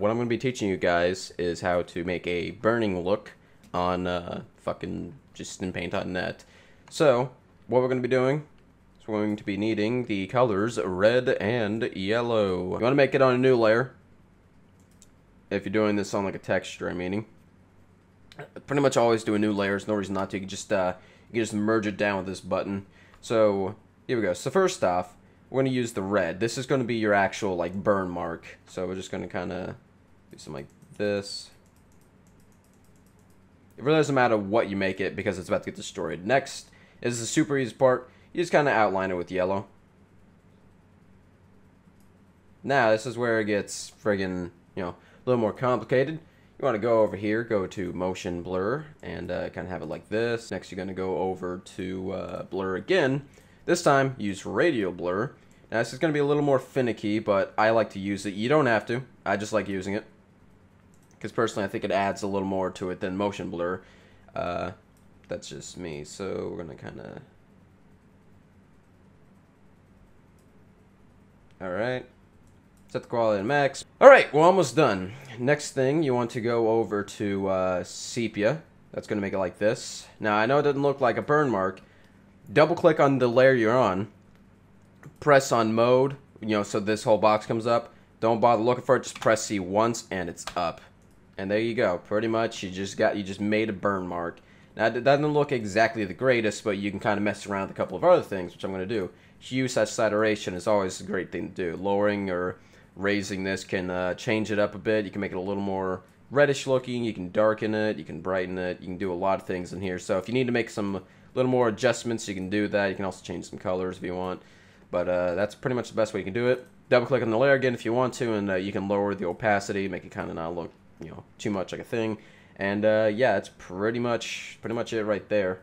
What I'm going to be teaching you guys is how to make a burning look on uh, fucking just in paint.net. So, what we're going to be doing is we're going to be needing the colors red and yellow. You want to make it on a new layer. If you're doing this on like a texture, I'm meaning. Pretty much always do a new layer. There's no reason not to. You can just, uh, you can just merge it down with this button. So, here we go. So first off, we're going to use the red. This is going to be your actual like burn mark. So we're just going to kind of do something like this. It really doesn't matter what you make it because it's about to get destroyed. Next is the super easy part. You just kind of outline it with yellow. Now, this is where it gets friggin', you know, a little more complicated. You want to go over here, go to motion blur, and uh, kind of have it like this. Next, you're going to go over to uh, blur again. This time, use radial blur. Now, this is going to be a little more finicky, but I like to use it. You don't have to. I just like using it because personally I think it adds a little more to it than motion blur. Uh, that's just me. So we're gonna kind of. All right. Set the quality to max. All right, we're almost done. Next thing, you want to go over to uh, sepia. That's gonna make it like this. Now I know it doesn't look like a burn mark. Double click on the layer you're on. Press on mode. You know, so this whole box comes up. Don't bother looking for it. Just press C once, and it's up. And there you go. Pretty much, you just got you just made a burn mark. Now, it doesn't look exactly the greatest, but you can kind of mess around with a couple of other things, which I'm going to do. Hue such saturation is always a great thing to do. Lowering or raising this can uh, change it up a bit. You can make it a little more reddish looking. You can darken it. You can brighten it. You can do a lot of things in here. So if you need to make some little more adjustments, you can do that. You can also change some colors if you want. But uh, that's pretty much the best way you can do it. Double click on the layer again if you want to, and uh, you can lower the opacity, make it kind of not look you know too much like a thing. And uh, yeah it's pretty much pretty much it right there